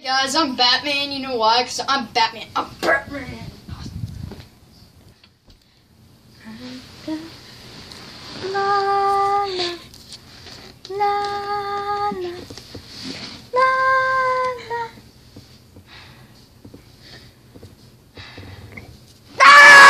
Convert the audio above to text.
Guys, I'm Batman. You know why? Because I'm Batman. I'm